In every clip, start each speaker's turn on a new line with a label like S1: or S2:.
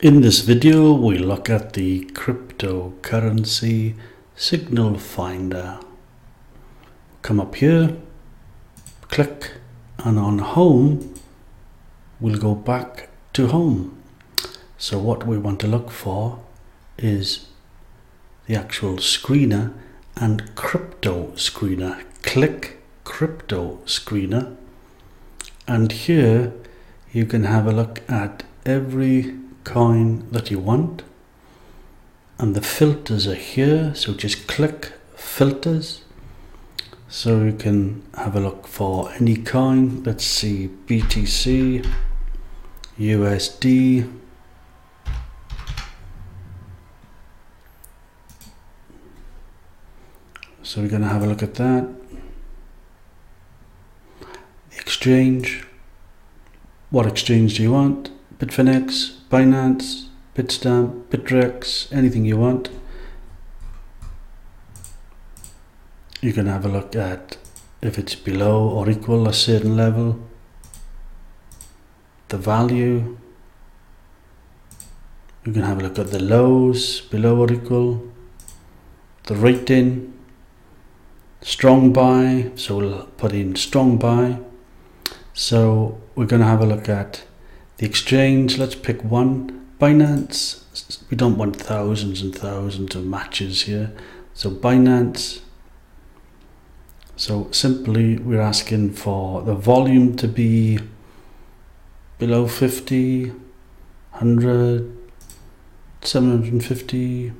S1: In this video, we look at the cryptocurrency signal finder. Come up here, click, and on home, we'll go back to home. So what we want to look for is the actual screener and crypto screener. Click crypto screener, and here you can have a look at every coin that you want and the filters are here so just click filters so you can have a look for any coin. Let's see BTC USD so we're going to have a look at that. Exchange. What exchange do you want? Bitfinex Binance, Bitstamp, Bittrex, anything you want. You can have a look at if it's below or equal a certain level, the value. You can have a look at the lows below or equal, the rating, strong buy. So we'll put in strong buy. So we're going to have a look at the exchange, let's pick one. Binance, we don't want thousands and thousands of matches here. So Binance, so simply we're asking for the volume to be below 50, 100, 750,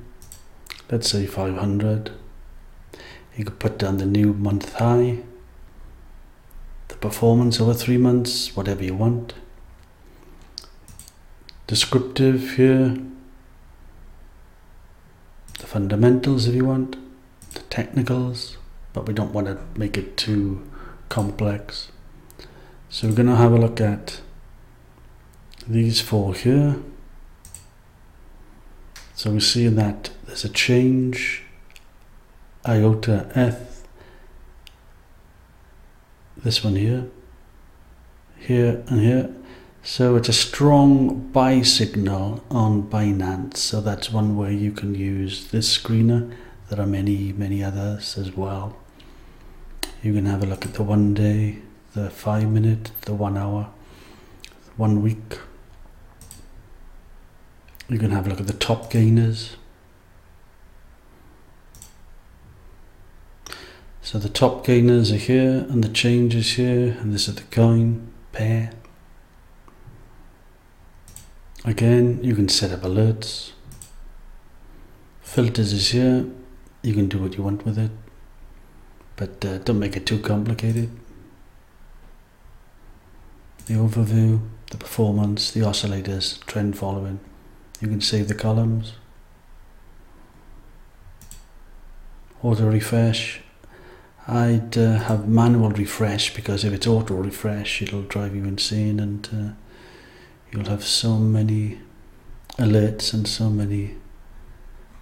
S1: let's say 500. You could put down the new month high, the performance over three months, whatever you want descriptive here, the fundamentals if you want, the technicals, but we don't want to make it too complex. So we're going to have a look at these four here. So we see that there's a change, iota F, this one here, here and here, so it's a strong buy signal on Binance. So that's one way you can use this screener. There are many, many others as well. You can have a look at the one day, the five minute, the one hour, one week. You can have a look at the top gainers. So the top gainers are here and the changes here and this is the coin pair. Again, you can set up alerts. Filters is here. You can do what you want with it, but uh, don't make it too complicated. The overview, the performance, the oscillators, trend following. You can save the columns. Auto refresh. I'd uh, have manual refresh because if it's auto refresh, it'll drive you insane and. Uh, you'll have so many alerts and so many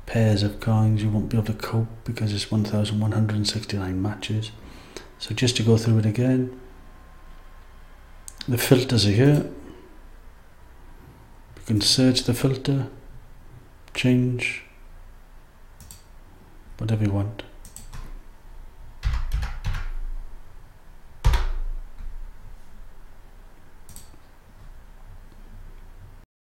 S1: pairs of coins you won't be able to cope because it's 1169 matches. So just to go through it again the filters are here. You can search the filter change whatever you want